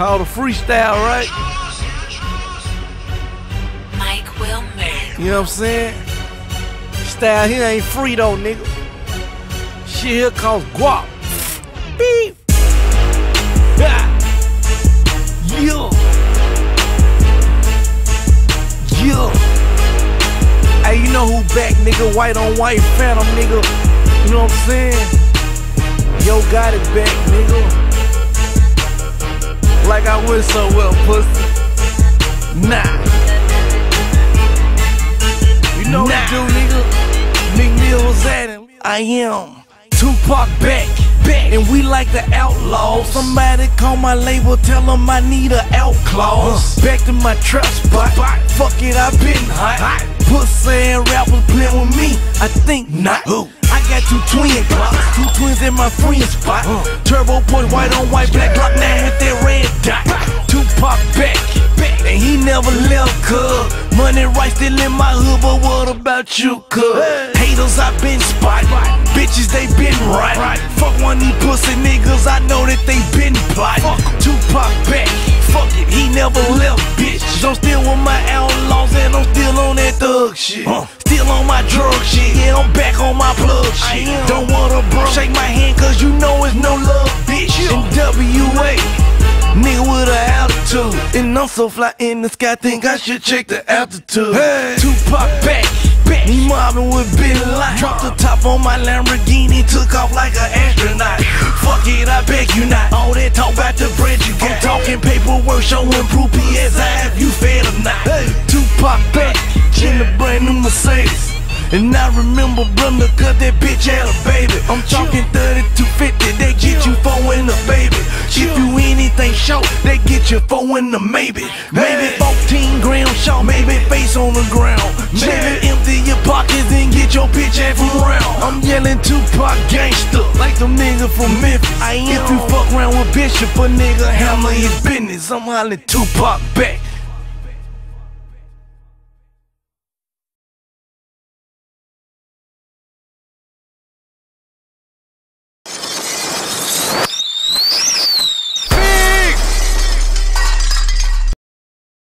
Called a freestyle, right? Mike Wilmer. You know what I'm saying? Style he ain't free though, nigga. Shit here costs guap. Beep. Yeah. Yeah. Yeah. Hey, you know who back, nigga? White on white phantom, nigga. You know what I'm saying? Yo, Gotti back, nigga. Like I went so well, pussy. Nah. You know what to do, nigga. Nick Mills at. I am Tupac back, back, and we like the outlaws. Somebody call my label, tell them I need a out clause. Back to my trap spot. Fuck it, I been hot. hot. Pussy and rappers playing with me. I think not. Got two twin clocks, two twins in my friend spot. Uh. Turbo boy, white on white, black Glock 9 with that red dot. Tupac back, and he never left, cuz. Money right still in my hood, but what about you, cuz? Haters, I been spot. Bitches, they been right. Fuck one of these pussy niggas, I know that they been plot. Tupac back, fuck it, he never left, bitch. I'm still with my outlaws, and I'm still on that thug shit. Uh. Still on my drug shit, yeah, I'm shit. Don't wanna bro, shake my hand, cause you know it's no love, bitch. In WA. Nigga with an altitude And I'm so fly in the sky Think I should check the altitude. Hey. Tupac back, back. Me mobbing with Bin Laden. Dropped the top on my Lamborghini Took off like an astronaut. Fuck it, I beg you not. All that talk about the bread you got. I'm talking paperwork showing proof PSI if you fed or not. Hey. Tupac back. In the brand new Mercedes and I remember brother cut that bitch had a baby. I'm talking 3250, they get you four in the baby. If you anything short, they get you four in the maybe. Maybe 14 grams short, maybe face on the ground. Maybe empty your pockets and get your bitch ass from round I'm yelling Tupac gangster, like them niggas from Memphis. I am. If you fuck around with Bishop, a nigga handle his business. I'm hollering Tupac back